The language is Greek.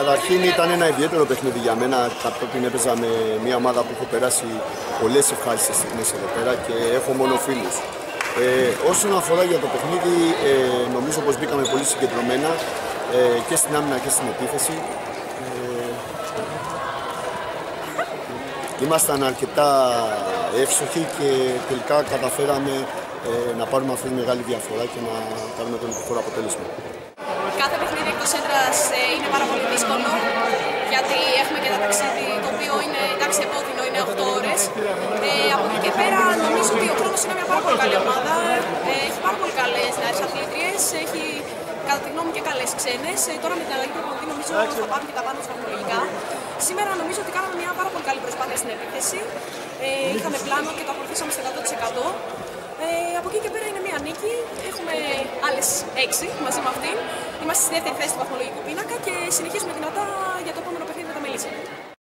Καταρχήν ήταν ένα ιδιαίτερο παιχνίδι για μένα, κατόπιν έπαιζα με μια ομάδα που έχω περάσει πολλές ευχάριστες στιγμές εδώ πέρα και έχω μόνο φίλους. Ε, όσον αφορά για το παιχνίδι, ε, νομίζω πως μπήκαμε πολύ συγκεντρωμένα ε, και στην άμυνα και στην επίθεση. Ε, ήμασταν αρκετά εύστοχοι και τελικά καταφέραμε ε, να πάρουμε αυτή τη μεγάλη διαφορά και να πάρουμε το νικηφόρο αποτέλεσμα. Κάθε παιχνίδι εκτός έδρας ε, είναι πάρα πολύ δύσκολο γιατί έχουμε και ένα ταξίδι το οποίο είναι εντάξει επώδυνο, είναι 8 ώρες. Ε, από εκεί και πέρα νομίζω ότι ο Χρόνος είναι μια πάρα πολύ καλή ομάδα. Ε, έχει πάρα πολύ καλές νεαρές αθλήτριες, έχει κατά τη γνώμη και καλές ξένες. Ε, τώρα με την αλλαγή προπονητή νομίζω θα πάρουν και τα πάντα βαθμολογικά. Σήμερα νομίζω ότι κάναμε μια πάρα πολύ καλή προσπάθεια στην επίθεση. Ε, είχαμε πλάνο και το ακολουθήσαμε στο 100%. Ε, από εκεί και πέρα είναι μια νίκη. Έχουμε άλλες έξι μαζί με αυτήν. Είμαστε στη δεύτερη θέση του βαθμολογικού πίνακα και συνεχίζουμε